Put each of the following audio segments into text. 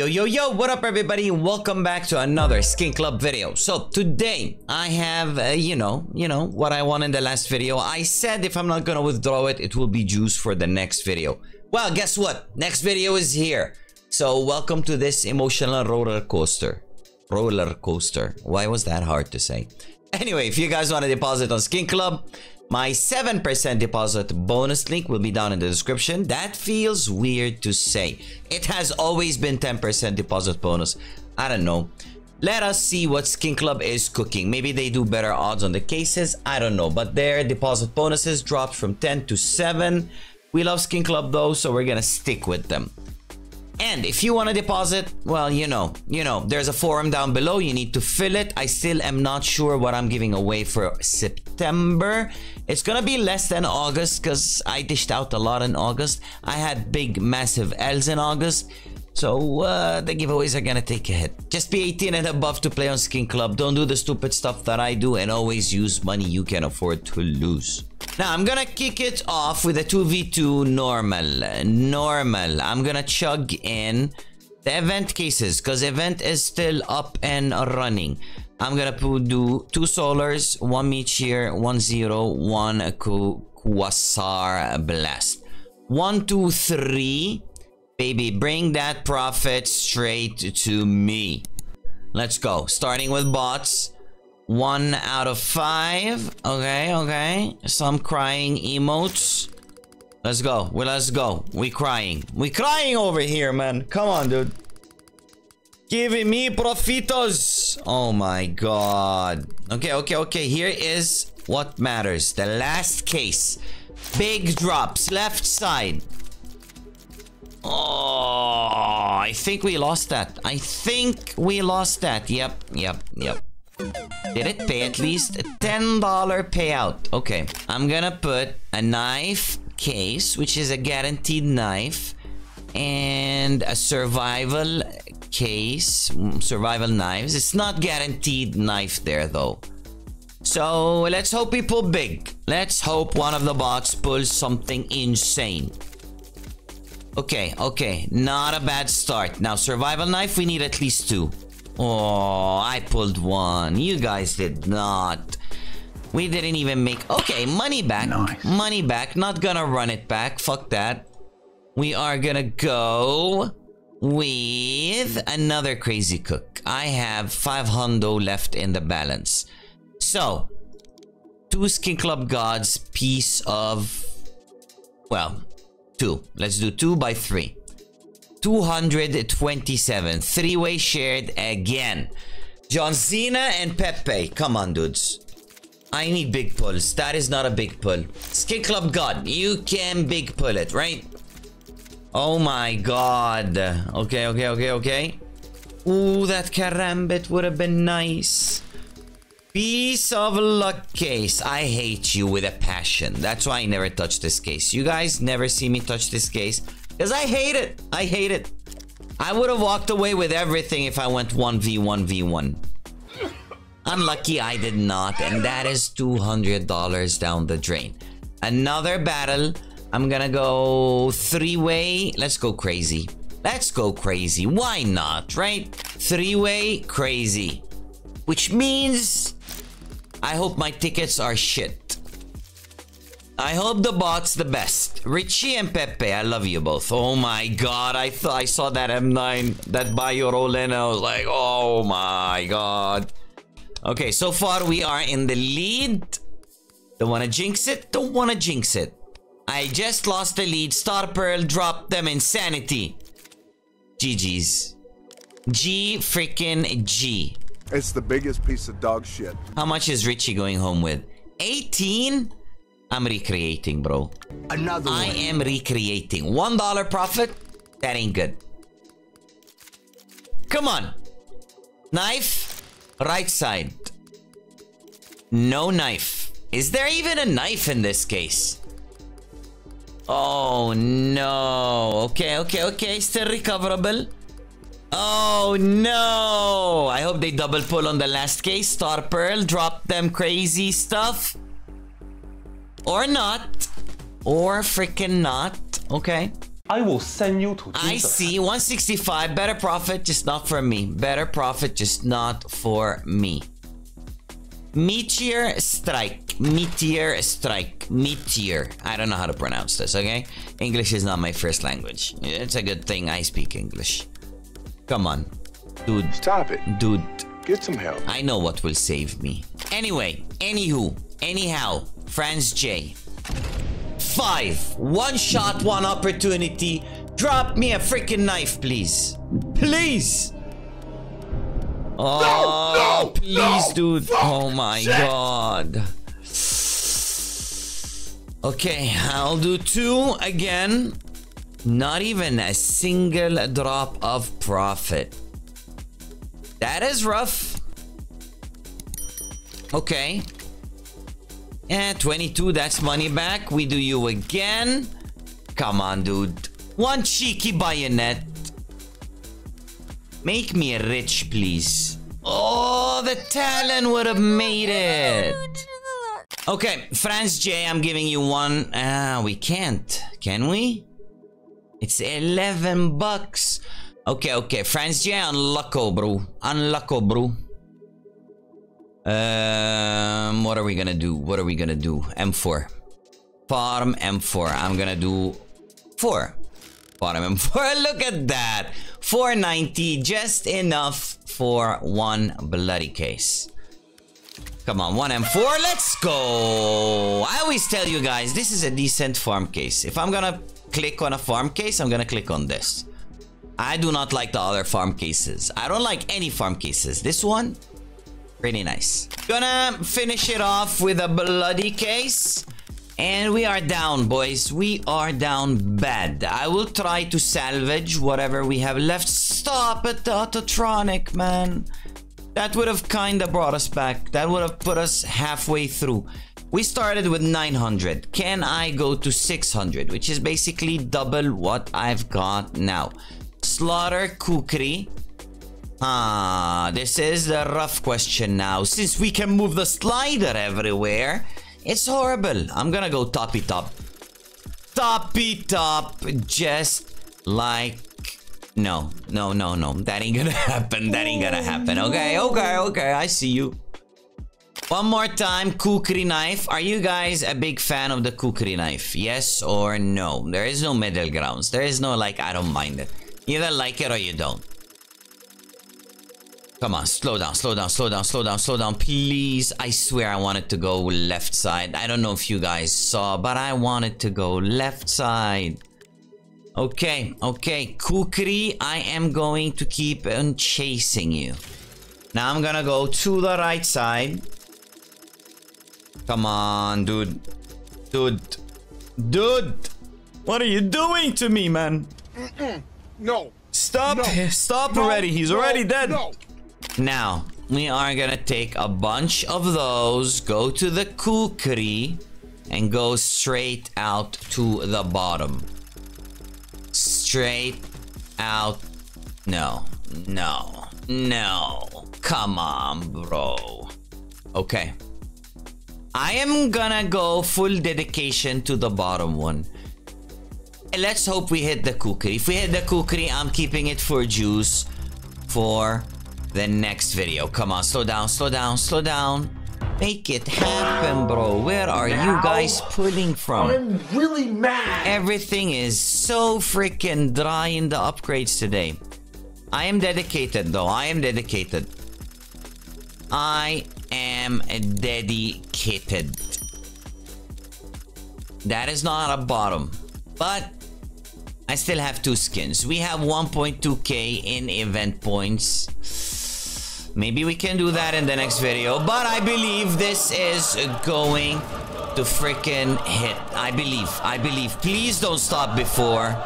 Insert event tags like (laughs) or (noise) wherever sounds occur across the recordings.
Yo, yo, yo, what up everybody? Welcome back to another Skin Club video. So today I have, uh, you know, you know, what I won in the last video. I said if I'm not gonna withdraw it, it will be juice for the next video. Well, guess what? Next video is here. So welcome to this emotional roller coaster. Roller coaster. Why was that hard to say? Anyway, if you guys want to deposit on Skin Club, my 7% deposit bonus link will be down in the description. That feels weird to say. It has always been 10% deposit bonus. I don't know. Let us see what Skin Club is cooking. Maybe they do better odds on the cases. I don't know. But their deposit bonuses dropped from 10 to 7. We love Skin Club though, so we're gonna stick with them. And if you want to deposit, well, you know, you know, there's a forum down below. You need to fill it. I still am not sure what I'm giving away for September. It's gonna be less than August because I dished out a lot in August. I had big, massive L's in August. So uh, the giveaways are gonna take a hit. Just be 18 and above to play on Skin Club. Don't do the stupid stuff that I do and always use money you can afford to lose. Now I'm gonna kick it off with a 2v2 normal. Normal. I'm gonna chug in the event cases because event is still up and running. I'm gonna do two solars, one here, one zero, one quasar blast. One, two, three. Baby, bring that profit straight to me. Let's go. Starting with bots. One out of five. Okay, okay. Some crying emotes. Let's go. Well, let's go. We crying. We crying over here, man. Come on, dude. Giving me profitos. Oh my god. Okay, okay, okay. Here is what matters. The last case. Big drops. Left side. Oh, I think we lost that. I think we lost that. Yep, yep, yep. Did it pay at least a $10 payout? Okay, I'm gonna put a knife case, which is a guaranteed knife, and a survival case, mm, survival knives. It's not guaranteed knife there though. So let's hope we pull big. Let's hope one of the bots pulls something insane. Okay, okay. Not a bad start. Now, survival knife, we need at least two. Oh, I pulled one. You guys did not. We didn't even make... Okay, money back. Nice. Money back. Not gonna run it back. Fuck that. We are gonna go with another crazy cook. I have 500 left in the balance. So, two Skin Club Gods, piece of... Well, Two. Let's do two by three. 227. Three-way shared again. John Cena and Pepe. Come on, dudes. I need big pulls. That is not a big pull. Skin Club God, you can big pull it, right? Oh my god. Okay, okay, okay, okay. Ooh, that karambit would have been nice. Piece of luck case. I hate you with a passion. That's why I never touch this case. You guys never see me touch this case. Because I hate it. I hate it. I would have walked away with everything if I went 1v1v1. Unlucky I did not. And that is $200 down the drain. Another battle. I'm gonna go three-way. Let's go crazy. Let's go crazy. Why not, right? Three-way crazy. Which means I hope my tickets are shit. I hope the bot's the best. Richie and Pepe, I love you both. Oh my god, I thought I saw that M9, that bio roll in, I was like, oh my god. Okay, so far we are in the lead. Don't wanna jinx it, don't wanna jinx it. I just lost the lead. Star Pearl dropped them insanity. GG's. G freaking G. It's the biggest piece of dog shit. How much is Richie going home with? 18? I'm recreating, bro. Another I am recreating. $1 profit? That ain't good. Come on. Knife. Right side. No knife. Is there even a knife in this case? Oh, no. Okay, okay, okay. Still recoverable. Oh no! I hope they double pull on the last case. Star Pearl, drop them crazy stuff. Or not. Or freaking not. Okay. I will send you to I see 165. Better profit, just not for me. Better profit, just not for me. Meteor strike. Meteor strike. Meteor. I don't know how to pronounce this, okay? English is not my first language. It's a good thing I speak English. Come on. Dude. Stop it. Dude. Get some help. I know what will save me. Anyway, anywho, anyhow, Franz J. Five. One shot, one opportunity. Drop me a freaking knife, please. Please. Oh, no, please, no, dude. fuck, Oh my shit. god. Okay, I'll do two again. Not even a single drop of profit. That is rough. Okay. Yeah, 22, that's money back. We do you again. Come on, dude. One cheeky bayonet. Make me rich, please. Oh, the talent would have made it. Okay, Franz J, I'm giving you one. Ah, we can't. Can we? It's 11 bucks. Okay, okay. Franz J, unlucko, bro. Unlucko, bro. Um, what are we gonna do? What are we gonna do? M4. Farm M4. I'm gonna do 4. Farm M4. (laughs) Look at that. 490. Just enough for one bloody case. Come on, 1M4. Let's go. I always tell you guys, this is a decent farm case. If I'm gonna click on a farm case, I'm gonna click on this. I do not like the other farm cases. I don't like any farm cases. This one, pretty nice. Gonna finish it off with a bloody case. And we are down, boys. We are down bad. I will try to salvage whatever we have left. Stop it, the Autotronic, man. That would have kinda brought us back. That would have put us halfway through. We started with 900. Can I go to 600? Which is basically double what I've got now. Slaughter Kukri. Ah, this is the rough question now. Since we can move the slider everywhere, it's horrible. I'm gonna go toppy top. Toppy top, just like no, no, no, no. That ain't gonna (laughs) happen. That ain't gonna happen. Okay, okay, okay. I see you. One more time, kukri knife. Are you guys a big fan of the kukri knife? Yes or no? There is no middle grounds. There is no like, I don't mind it. Either like it or you don't. Come on, slow down, slow down, slow down, slow down, slow down. Please, I swear I wanted to go left side. I don't know if you guys saw, but I wanted to go left side. Okay, okay. Kukri, I am going to keep on chasing you. Now I'm gonna go to the right side. Come on, dude. Dude. Dude! What are you doing to me, man? (clears throat) No. Stop! No. Stop No. already! He's No. already dead! No. Now, we are gonna take a bunch of those, go to the kukri, and go straight out to the bottom. Straight out. No. No. No. Come on, bro. Okay. I am gonna go full dedication to the bottom one. Let's hope we hit the kukri. If we hit the kukri, I'm keeping it for juice for the next video. Come on, slow down, slow down, slow down. Make it happen, bro. Where are you guys pulling from? I'm really mad. Everything is so freaking dry in the upgrades today. I am dedicated though. I am dedicated. I am dedicated. That is not a bottom. But I still have two skins. We have 1.2k in event points. Maybe we can do that in the next video. But I believe this is going to freaking hit. I believe. I believe. Please don't stop before.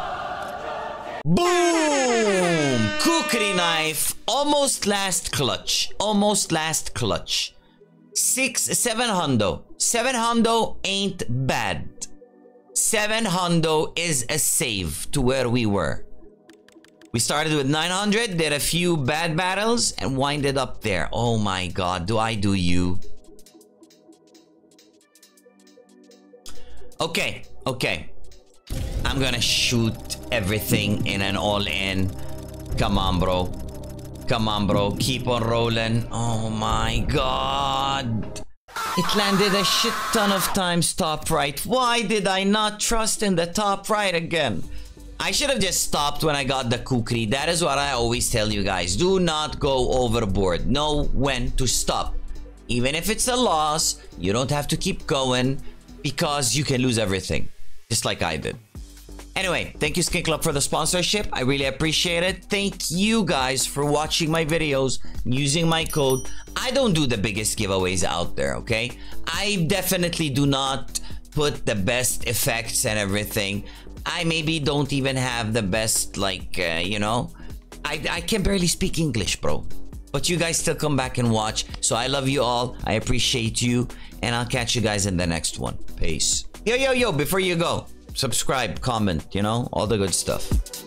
Boom! Kukri knife. Almost last clutch. Almost last clutch. Six, seven hundo. Seven hundo ain't bad. Seven hundo is a save to where we were. We started with 900, did a few bad battles, and winded up there. Oh my god, do I do you? Okay, okay. I'm gonna shoot everything in an all-in. Come on, bro. Come on, bro. Keep on rolling. Oh my god. It landed a shit ton of times top right. Why did I not trust in the top right again? I should have just stopped when I got the kukri. That is what I always tell you guys. Do not go overboard. Know when to stop. Even if it's a loss, you don't have to keep going because you can lose everything. Just like I did. Anyway, thank you Skin Club for the sponsorship. I really appreciate it. Thank you guys for watching my videos using my code. I don't do the biggest giveaways out there, okay? I definitely do not put the best effects and everything. I maybe don't even have the best, like, uh, you know, I, I can barely speak English, bro. But you guys still come back and watch. So I love you all. I appreciate you. And I'll catch you guys in the next one. Peace. Yo, yo, yo, before you go, subscribe, comment, you know, all the good stuff.